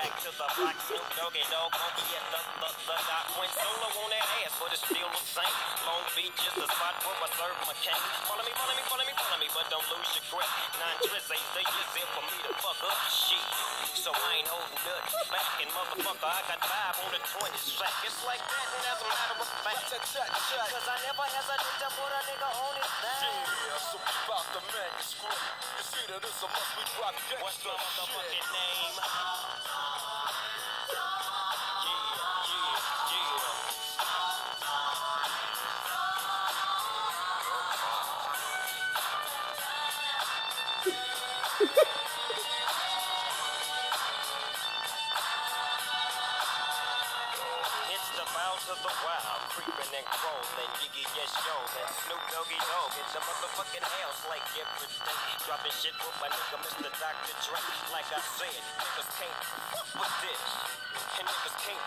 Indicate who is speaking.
Speaker 1: back to the block. Snoop Doggy Dogg, monkey at the, the, the dock. Went solo on that ass, but it's still the same. Long Beach is the spot where I serve my cake. Follow me, follow me, follow me but don't lose your grip. Nine tricks ain't stay yourself for me to fuck up shit. So I ain't holding nuts back, and motherfucker, I got five on the 20 sack. It's like that, and as a matter of fact, cause I never hesitate to put a nigga on his back.
Speaker 2: Yeah, so about the manuscript. You see that it's a must we drop gangsta
Speaker 1: What's the motherfucking name? It's the bounce of the wild, creeping and crawling, Yiggy yes yo, and Snoop Doggy Dogg in the motherfucking house like every day. Dropping shit with my nigga Mr. Dr. Dre. Like I said, niggas can't fuck with this, and niggas can't